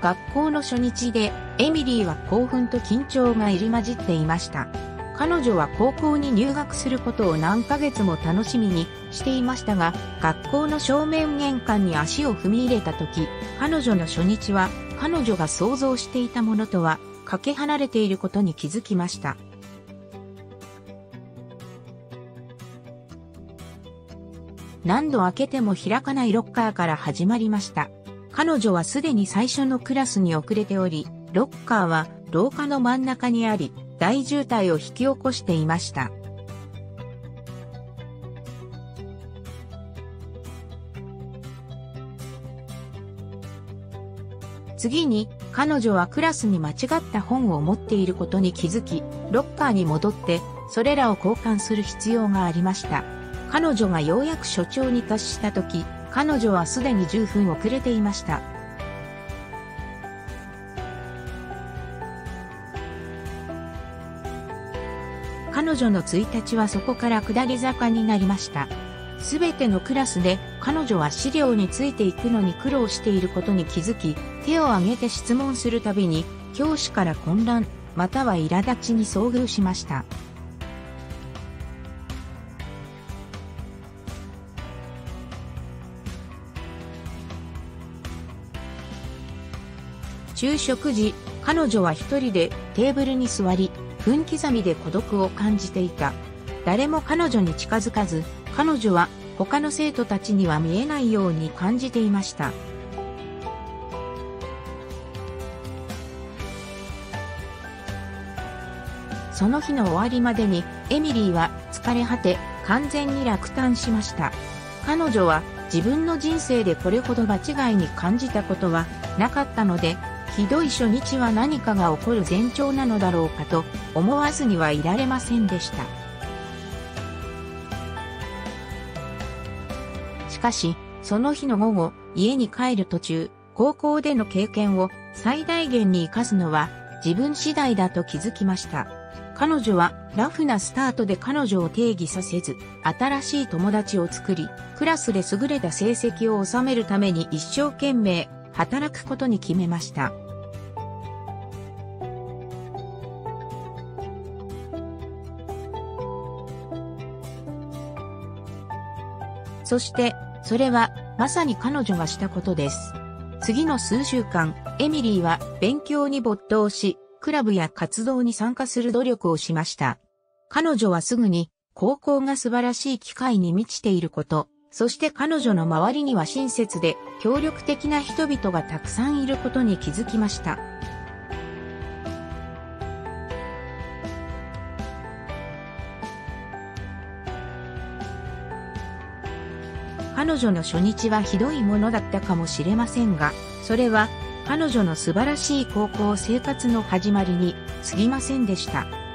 学校の初日で、エミリーは興奮と緊張が入り混じっていました。彼女は高校に入学することを何ヶ月も楽しみにしていましたが、学校の正面玄関に足を踏み入れた時、彼女の初日は彼女が想像していたものとはかけ離れていることに気づきました。何度開けても開かないロッカーから始まりました。彼女はすでに最初のクラスに遅れており、ロッカーは廊下の真ん中にあり、大渋滞を引き起こしていました。次に、彼女はクラスに間違った本を持っていることに気づき、ロッカーに戻って、それらを交換する必要がありました。彼女がようやく所長に達した時、彼女はすでに10分遅れていました。彼女の1日はそこから下り坂になりました。すべてのクラスで彼女は資料についていくのに苦労していることに気づき、手を挙げて質問するたびに、教師から混乱、または苛立ちに遭遇しました。昼食時、彼女は一人でテーブルに座り、分刻みで孤独を感じていた。誰も彼女に近づかず、彼女は他の生徒たちには見えないように感じていました。その日の終わりまでにエミリーは疲れ果て完全に落胆しました。彼女は自分の人生でこれほど場違いに感じたことはなかったのでひどい初日は何かが起こる前兆なのだろうかと思わずにはいられませんでした。しかし、その日の午後、家に帰る途中、高校での経験を最大限に活かすのは自分次第だと気づきました。彼女はラフなスタートで彼女を定義させず、新しい友達を作り、クラスで優れた成績を収めるために一生懸命働くことに決めました。そして、それは、まさに彼女がしたことです。次の数週間、エミリーは勉強に没頭し、クラブや活動に参加する努力をしました。彼女はすぐに、高校が素晴らしい機会に満ちていること、そして彼女の周りには親切で協力的な人々がたくさんいることに気づきました。彼女の初日はひどいものだったかもしれませんが、それは彼女の素晴らしい高校生活の始まりに過ぎませんでした。